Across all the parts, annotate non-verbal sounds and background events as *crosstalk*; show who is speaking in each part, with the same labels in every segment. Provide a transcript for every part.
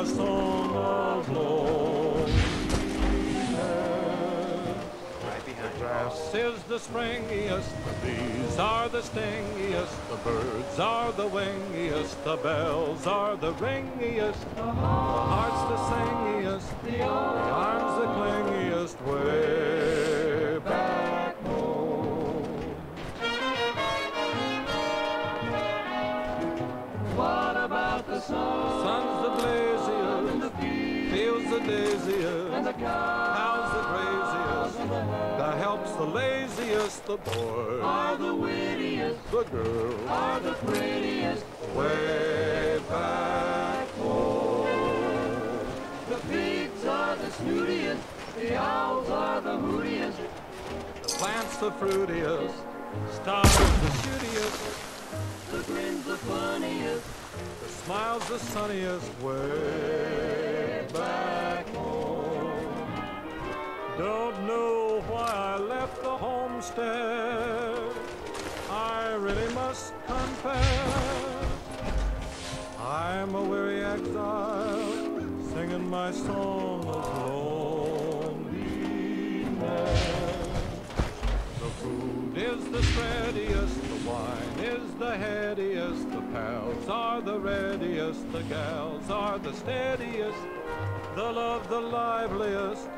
Speaker 1: a song of
Speaker 2: you.
Speaker 1: is the springiest, the bees are the stingiest, the birds are the wingiest, the bells are the ringiest, the heart's the singiest, the arms the clingiest, way
Speaker 3: the
Speaker 1: boy,
Speaker 3: are the wittiest,
Speaker 1: the girl,
Speaker 3: are the prettiest.
Speaker 1: way back home.
Speaker 3: The pigs are the snootiest, the owls are the hootiest.
Speaker 1: The plant's the fruitiest, The stars the shootiest,
Speaker 3: The grin's the funniest.
Speaker 1: the smile's the sunniest, way back home. Don't know I left the homestead. I really must confess. I'm a weary exile, singing my song of loneliness. The food is the steadiest, the wine is the headiest, the pals are the readiest, the gals are the steadiest, the love the liveliest,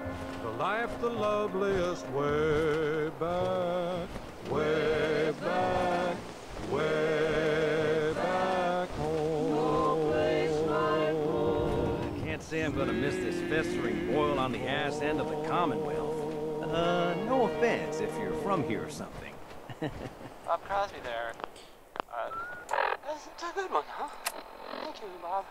Speaker 1: the life the loveliest, way back, way back, way back home.
Speaker 2: I can't say I'm gonna miss this festering boil on the ass end of the Commonwealth. Uh, no offense if you're from here or something. *laughs*
Speaker 4: Bob Crosby there. Uh, that's a good one, huh? Thank you, Bob.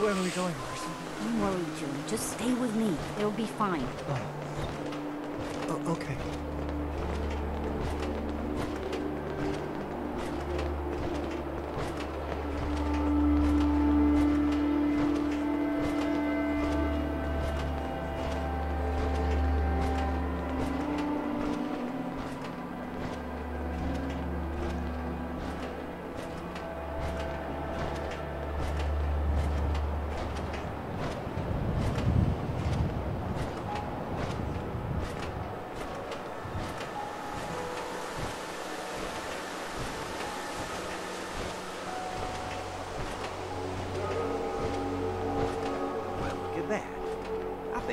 Speaker 5: Where are we going, Marcy?
Speaker 6: Don't worry, June. Just stay with me. It'll be fine.
Speaker 5: Oh,
Speaker 2: oh okay.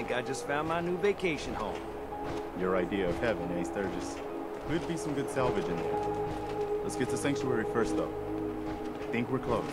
Speaker 2: Think I just found my new vacation home.
Speaker 7: Your idea of heaven, eh, Sturgis? Could be some good salvage in there. Let's get to Sanctuary first, though. I think we're close.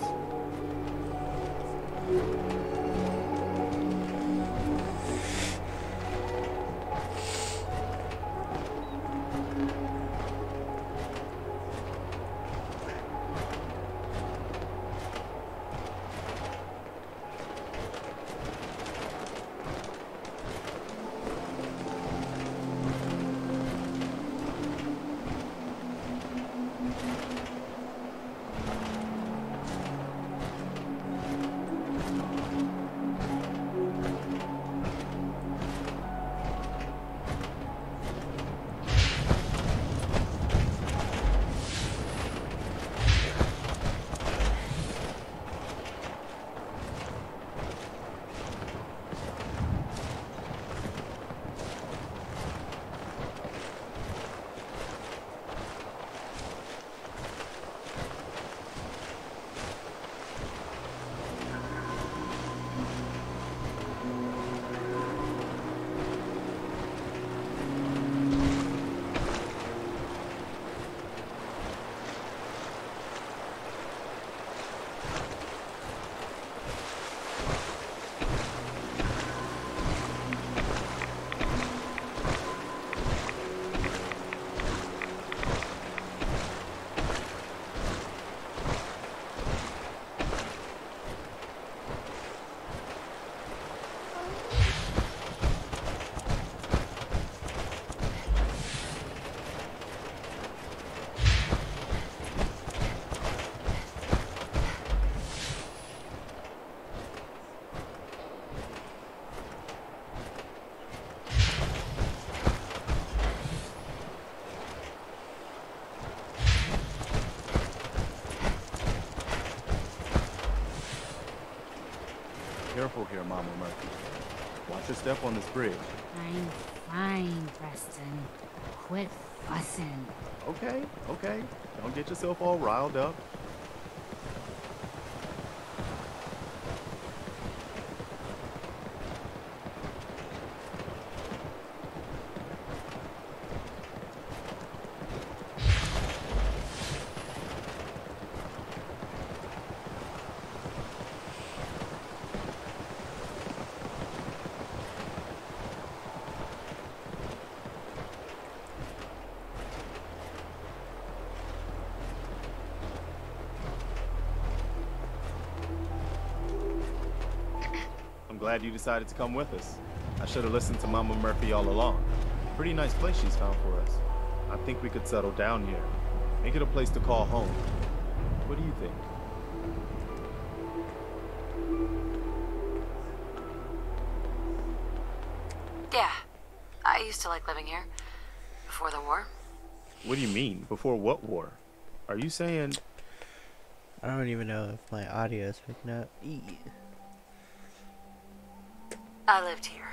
Speaker 7: Careful here, Mama Murphy. Watch your step on this bridge.
Speaker 6: I'm fine, Preston. Quit fussing.
Speaker 7: Okay, okay. Don't get yourself all riled up. I'm glad you decided to come with us. I should have listened to Mama Murphy all along. Pretty nice place she's found for us. I think we could settle down here. Make it a place to call home. What do you think?
Speaker 8: Yeah. I used to like living here. Before the war.
Speaker 7: What do you mean? Before what war? Are you saying
Speaker 9: I don't even know if my audio is picking up. Eee.
Speaker 8: I lived here.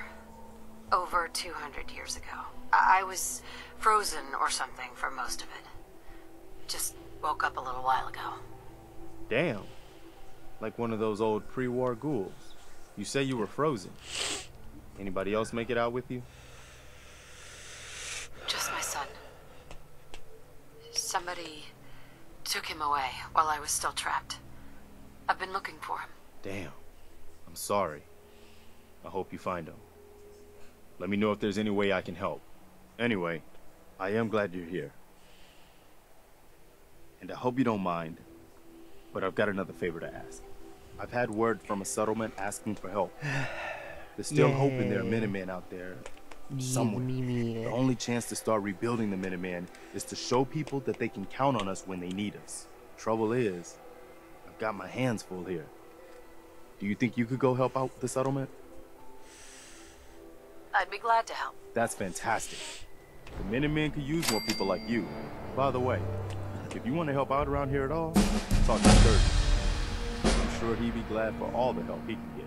Speaker 8: Over 200 years ago. I, I was frozen or something for most of it. Just woke up a little while ago.
Speaker 7: Damn. Like one of those old pre-war ghouls. You say you were frozen. Anybody else make it out with you?
Speaker 8: Just my son. Somebody took him away while I was still trapped. I've been looking for him.
Speaker 7: Damn. I'm sorry. I hope you find him. Let me know if there's any way I can help. Anyway, I am glad you're here. And I hope you don't mind, but I've got another favor to ask. I've had word from a settlement asking for help. *sighs* There's still hope in there are. Minutemen out there
Speaker 9: Me,
Speaker 7: somewhere.
Speaker 9: me, me.
Speaker 7: The only chance to start rebuilding the Minutemen is to show people that they can count on us when they need us. Trouble is, I've got my hands full here. Do you think you could go help out the settlement?
Speaker 8: I'd be glad to help.
Speaker 7: That's fantastic. The Minutemen could use more people like you. By the way, if you want to help out around here at all, talk to Sturgis. I'm sure he'd be glad for all the help he can get.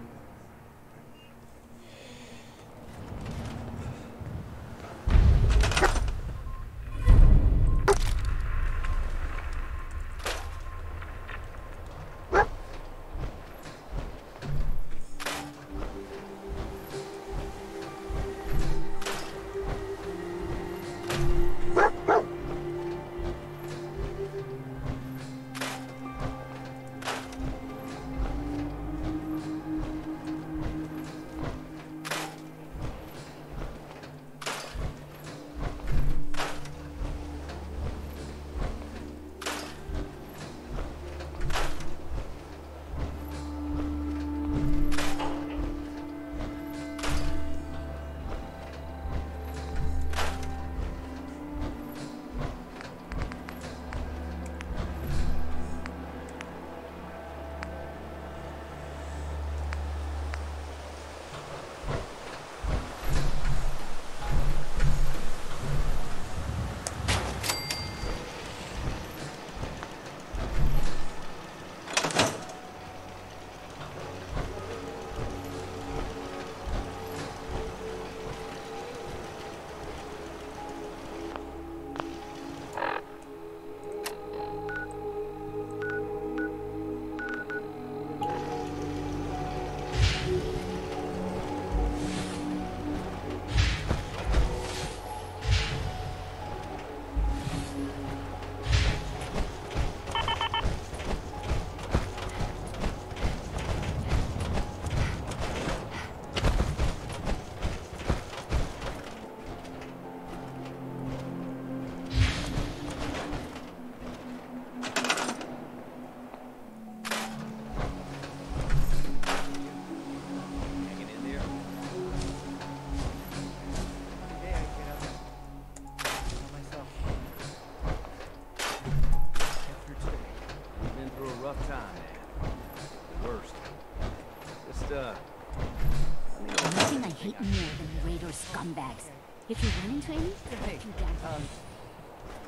Speaker 6: If you run into
Speaker 5: Hey, um,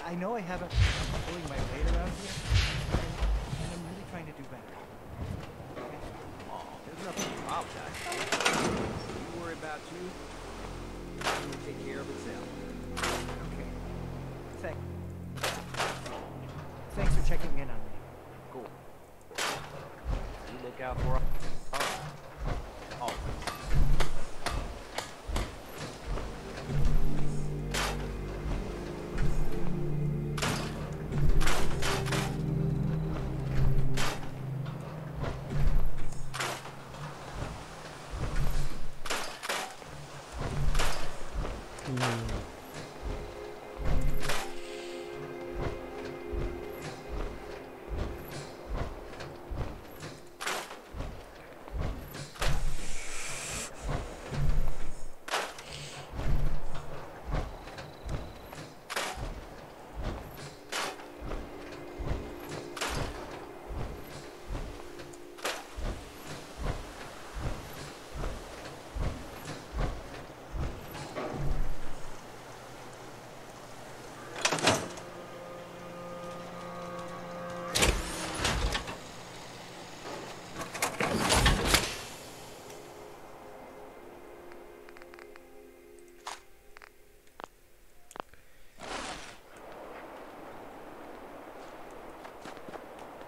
Speaker 5: I know I haven't been pulling my weight around here, and, and I'm really trying to do better.
Speaker 2: Oh, there's nothing wrong with tight. You worry about you. It'll take care of itself.
Speaker 5: Okay. Thank. Thanks for checking in on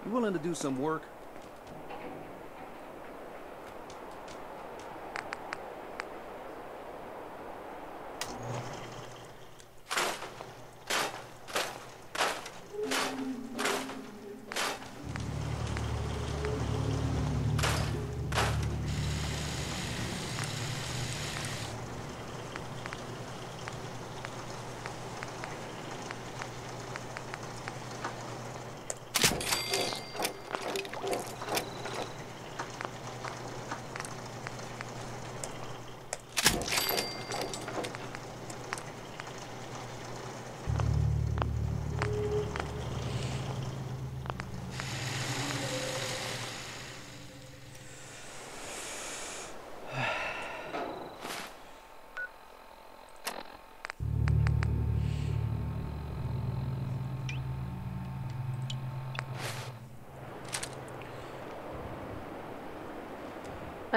Speaker 2: You willing to do some work?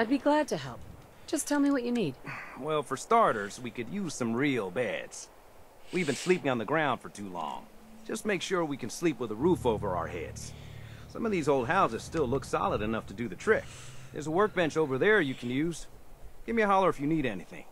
Speaker 10: I'd be glad to help. Just tell me what you need.
Speaker 2: Well, for starters, we could use some real beds. We've been sleeping on the ground for too long. Just make sure we can sleep with a roof over our heads. Some of these old houses still look solid enough to do the trick. There's a workbench over there you can use. Give me a holler if you need anything.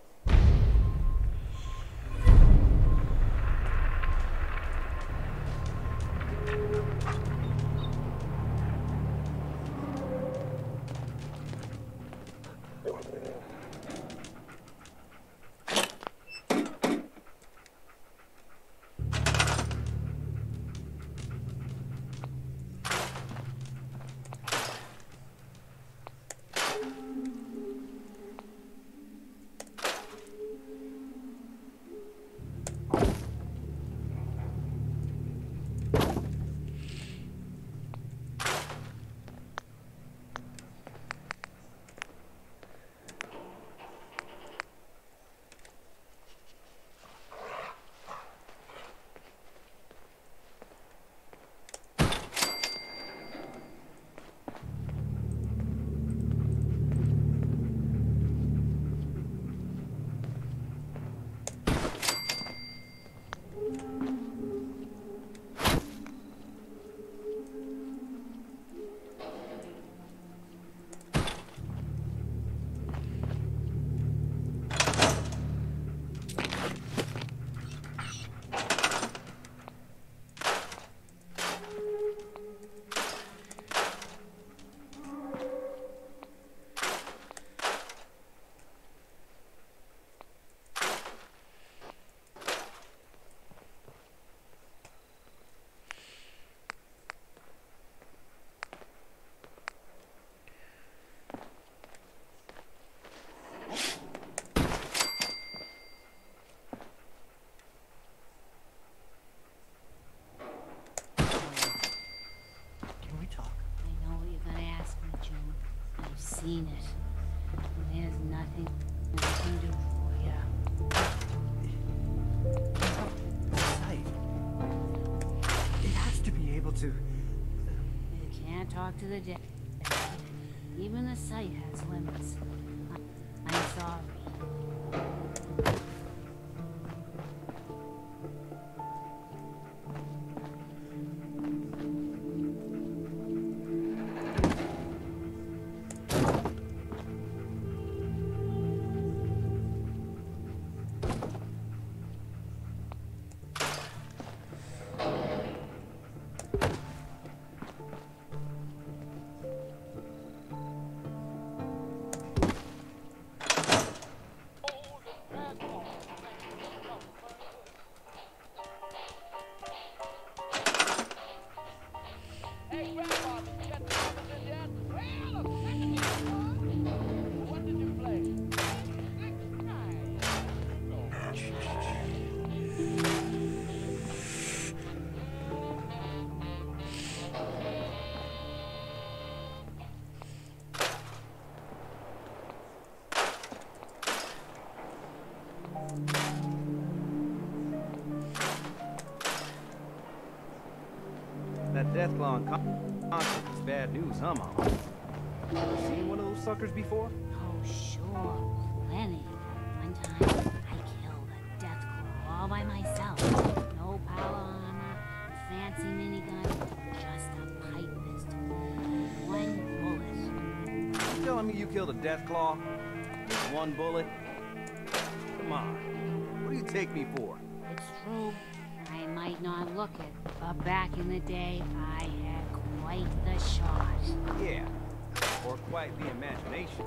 Speaker 6: Seen it. There's nothing I can do for you.
Speaker 5: Sight. It has to be able to.
Speaker 6: You can't talk to the dead. Even the sight has limits.
Speaker 2: Deathclaw and Con- Conscience is bad news, huh, Mama? Ever seen one of those suckers before?
Speaker 6: Oh, sure. Plenty. One time, I killed a death claw all by myself. No power armor, fancy minigun, just a pipe pistol. One bullet.
Speaker 2: You telling me you killed a Deathclaw? With one bullet? Come on. What do you take me for?
Speaker 6: It's true. Might not look it, but back in the day, I had quite the shot.
Speaker 2: Yeah. Or quite the imagination.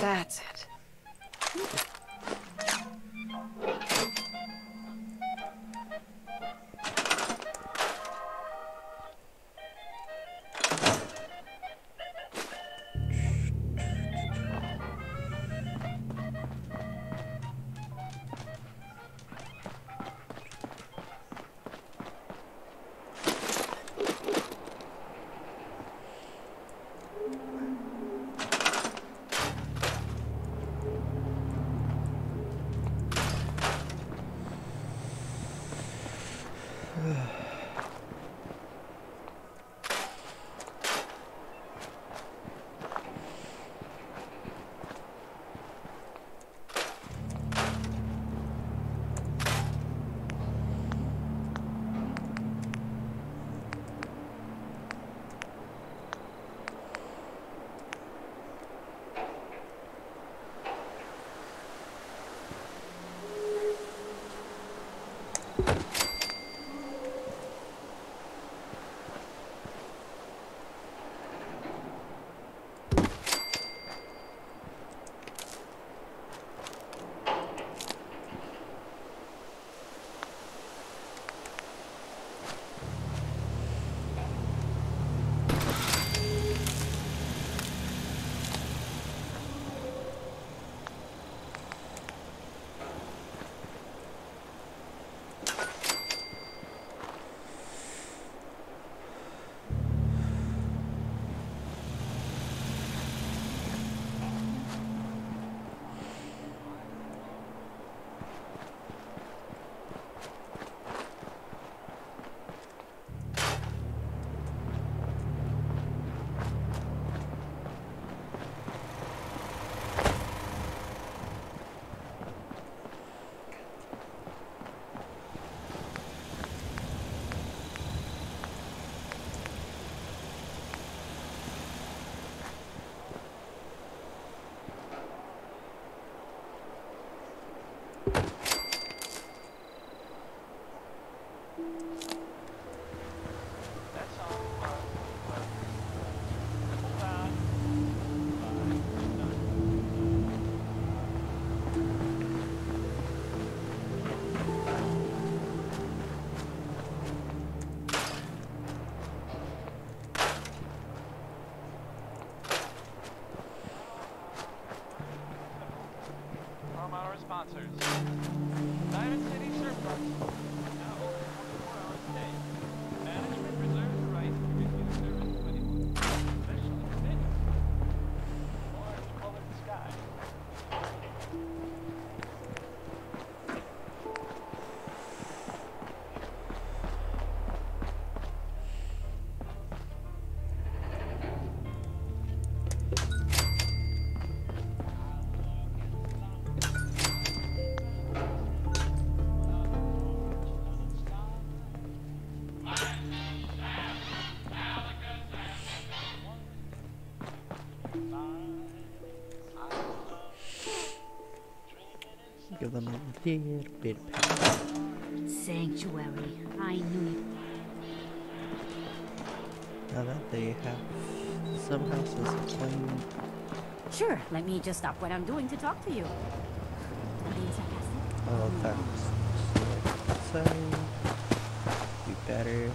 Speaker 10: That's it.
Speaker 9: Give them a little bit of power.
Speaker 6: Sanctuary. I knew it.
Speaker 9: Now that they have some houses claim
Speaker 6: Sure, let me just stop what I'm doing to talk to you. I'm being sarcastic.
Speaker 9: all thanks. So be better.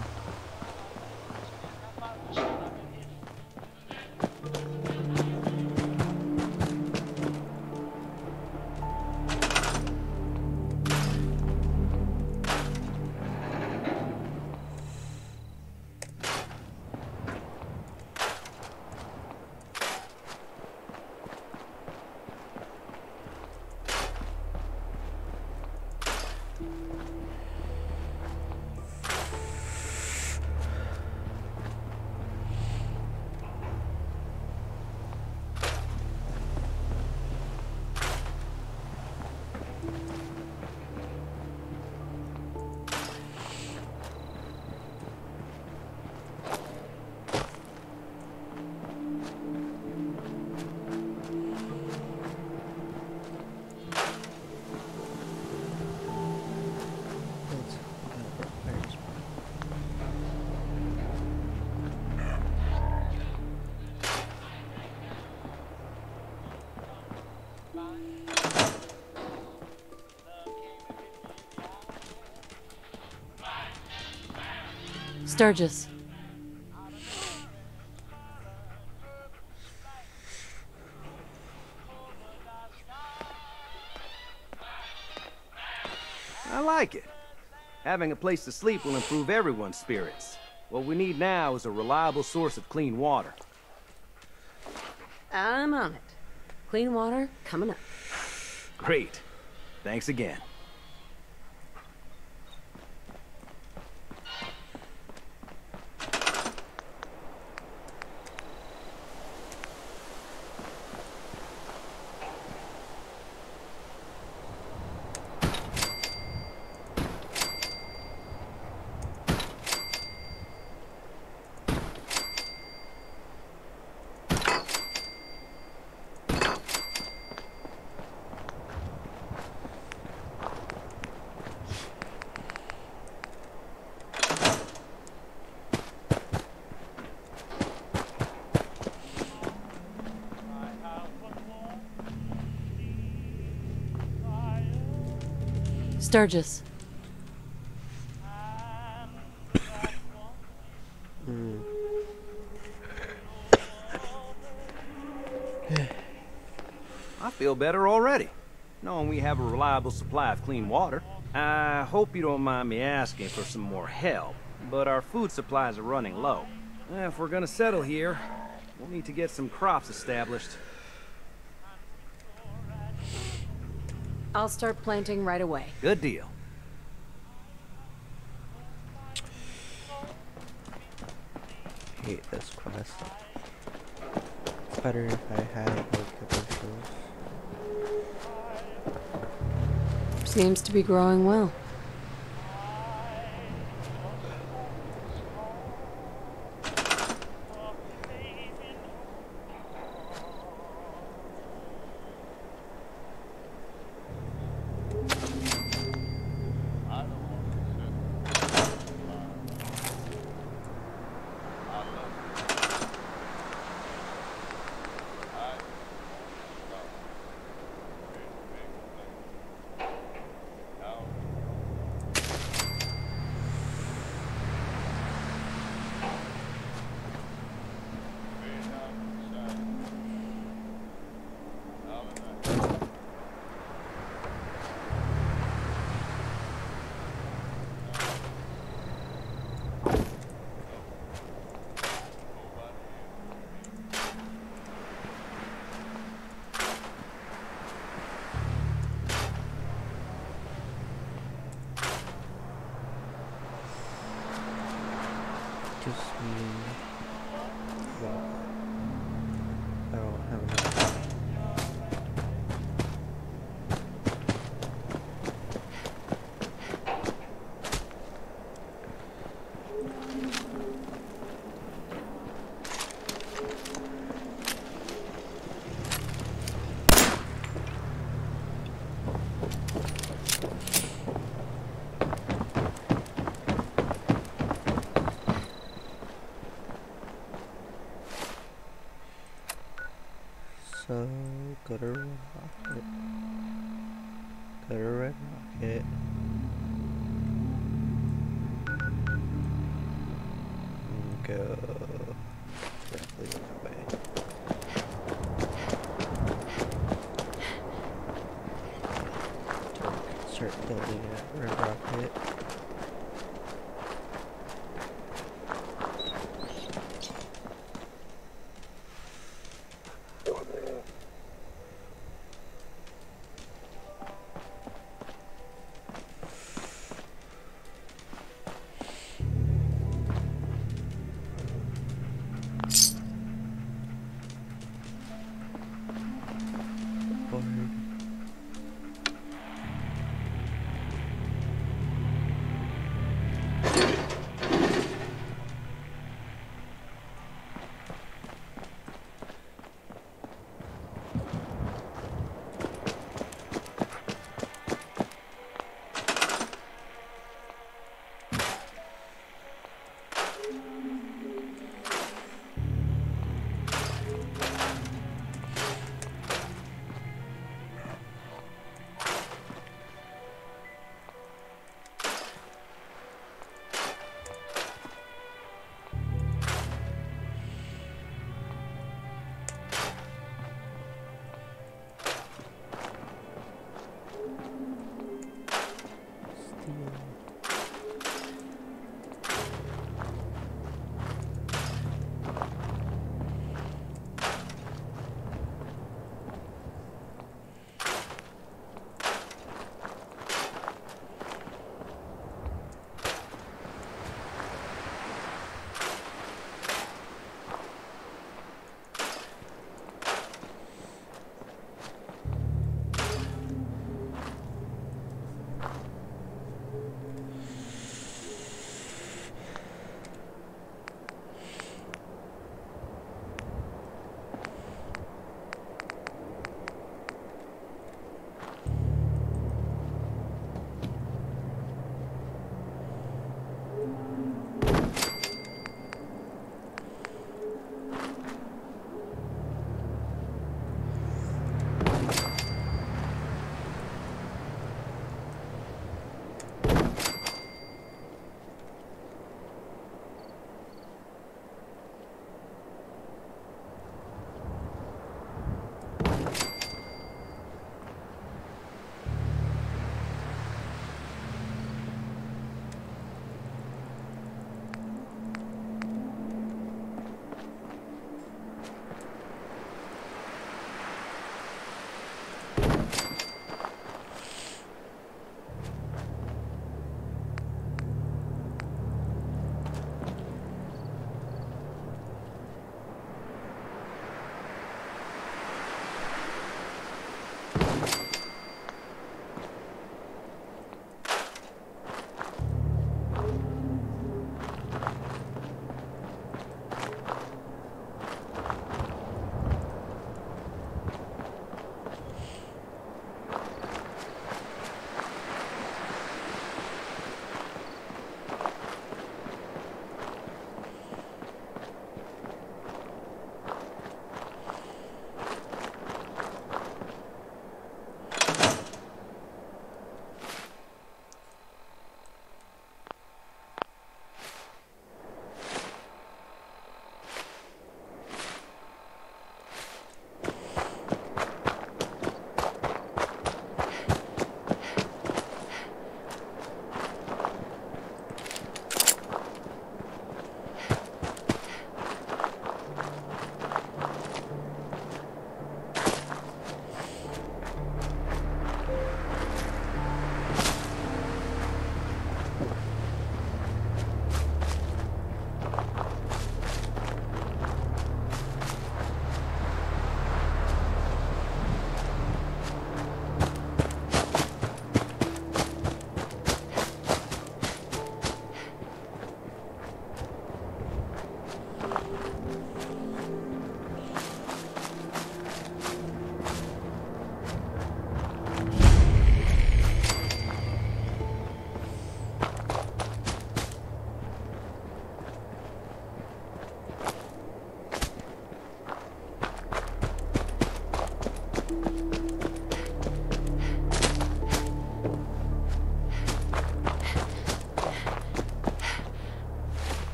Speaker 10: Sturgis.
Speaker 2: I like it. Having a place to sleep will improve everyone's spirits. What we need now is a reliable source of clean water.
Speaker 10: I'm on it. Clean water coming up.
Speaker 2: Great. Thanks again.
Speaker 10: Sturgis. Hmm.
Speaker 2: I feel better already, knowing we have a reliable supply of clean water. I hope you don't mind me asking for some more help, but our food supplies are running low. If we're gonna settle here, we'll need to get some crops established.
Speaker 10: I'll start planting right away.
Speaker 2: Good deal.
Speaker 9: hate this quest. It's better if I had like commercials.
Speaker 10: Seems to be growing well.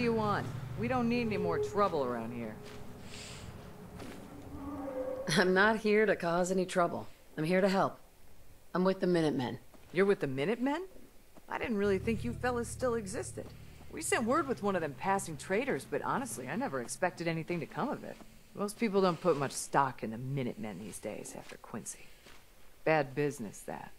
Speaker 11: Do you want? We don't need any more trouble around here.
Speaker 8: I'm not here to cause any trouble. I'm here to help. I'm with the Minutemen.
Speaker 11: You're with the Minutemen? I didn't really think you fellas still existed. We sent word with one of them passing traders, but honestly, I never expected anything to come of it. Most people don't put much stock in the Minutemen these days after Quincy. Bad business, that.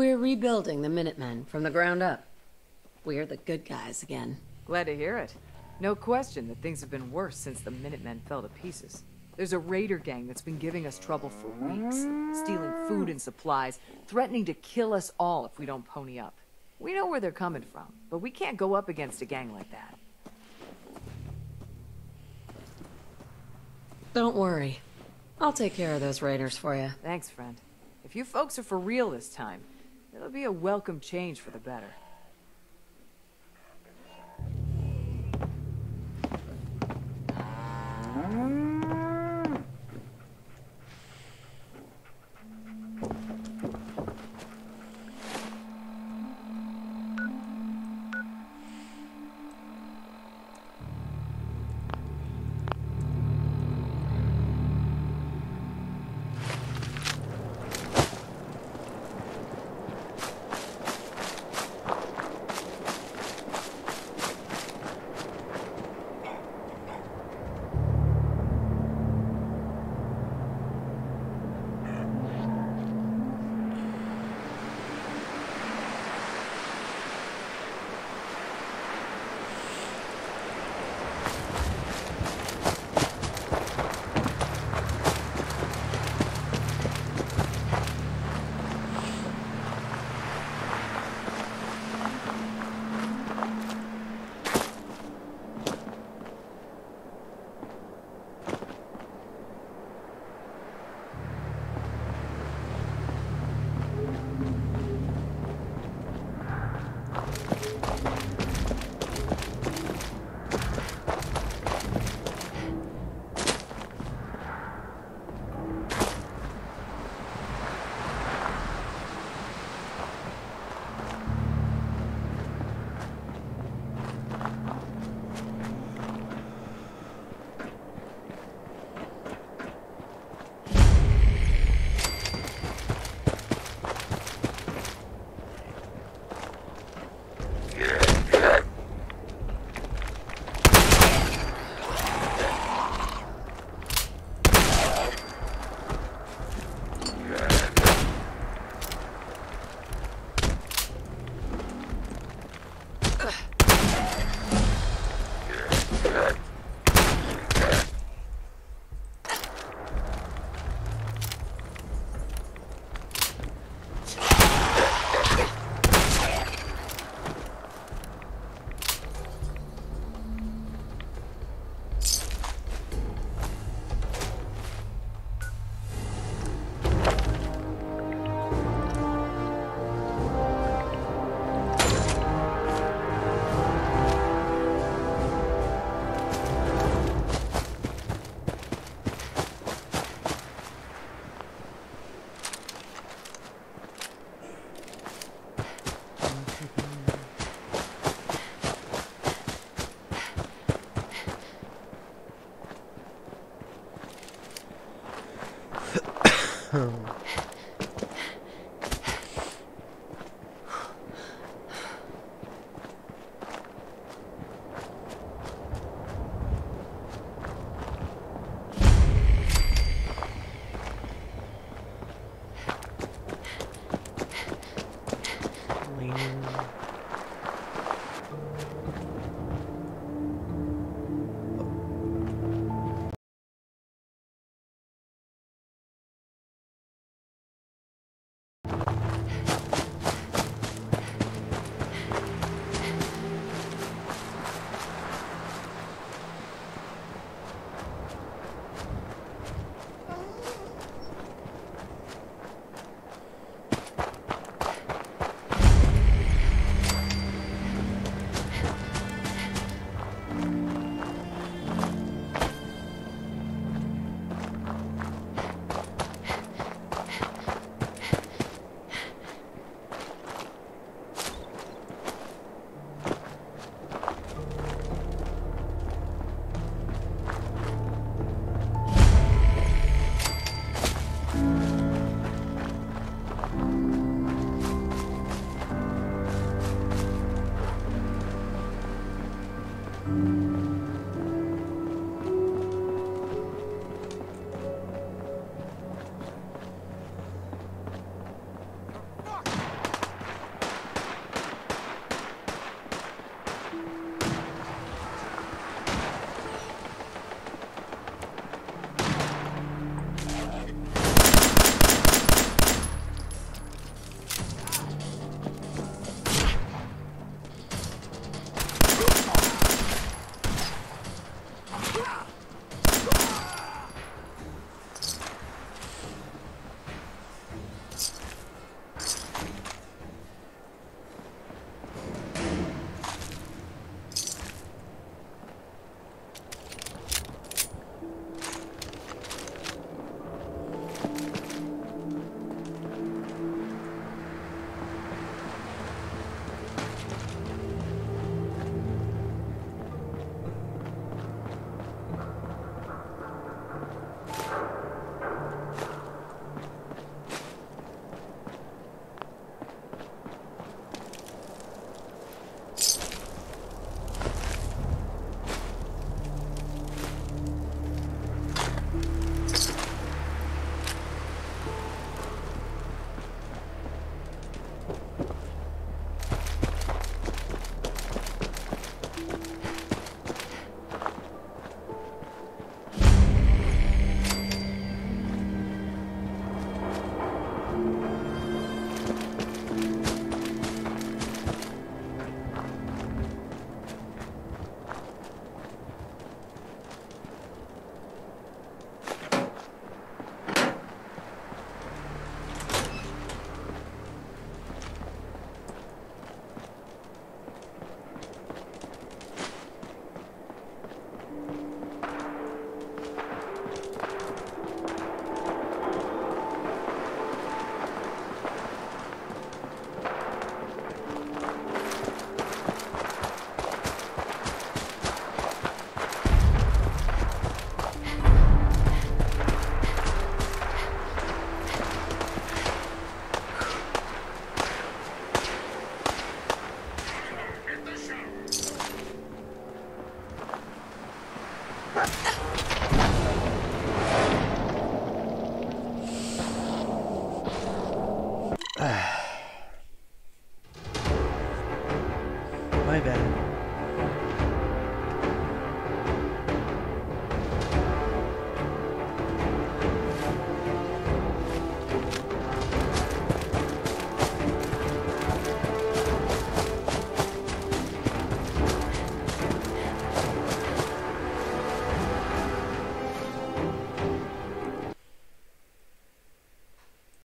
Speaker 8: We're rebuilding the Minutemen from the ground up. We're the good guys again.
Speaker 11: Glad to hear it. No question that things have been worse since the Minutemen fell to pieces. There's a raider gang that's been giving us trouble for weeks, stealing food and supplies, threatening to kill us all if we don't pony up. We know where they're coming from, but we can't go up against a gang like that.
Speaker 8: Don't worry. I'll take care of those raiders for you.
Speaker 11: Thanks, friend. If you folks are for real this time, It'll be a welcome change for the better. Mm -hmm.